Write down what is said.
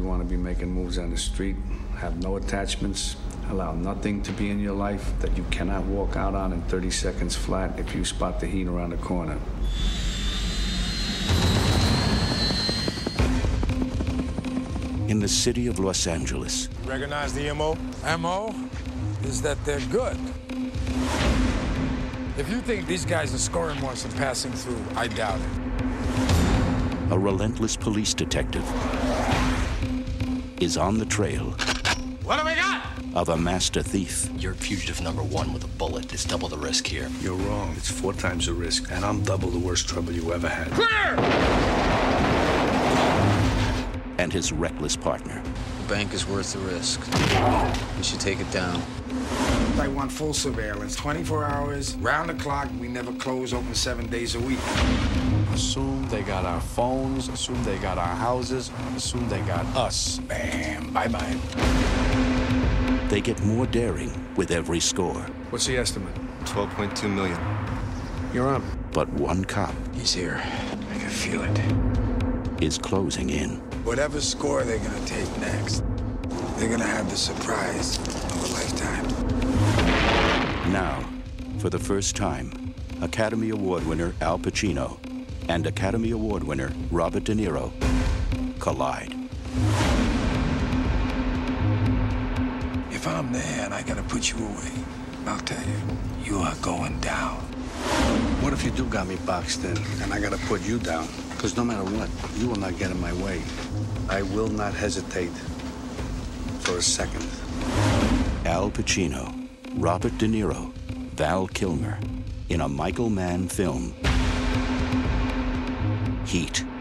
making moves on the street, have no attachments, allow nothing to be in your life that you cannot walk out on in 30 seconds flat if you spot the heat around the corner. In the city of Los Angeles, Recognize the MO? MO is that they're good. If you think these guys are scoring once and passing through, I doubt it. a relentless police detective is on the trail What do we got? of a master thief. You're fugitive number one with a bullet. It's double the risk here. You're wrong. It's four times the risk, and I'm double the worst trouble you ever had. Clear! and his reckless partner. The bank is worth the risk. We should take it down. I want full surveillance, 24 hours, round the clock. We never close, open seven days a week. Assume they got our phones, assume they got our houses, assume they got us. Bam, bye-bye. They get more daring with every score. What's the estimate? 12.2 million. You're on. But one cop He's here. I can feel it. is closing in. Whatever score they're gonna take next, they're gonna have the surprise of a lifetime. Now, for the first time, Academy Award winner Al Pacino and Academy Award winner Robert De Niro collide. If I'm there and I gotta put you away, I'll tell you, you are going down. What if you do got me boxed in, and I gotta put you down? Because no matter what, you will not get in my way. I will not hesitate for a second. Al Pacino, Robert De Niro, Val Kilmer in a Michael Mann film. Heat.